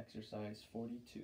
Exercise 42.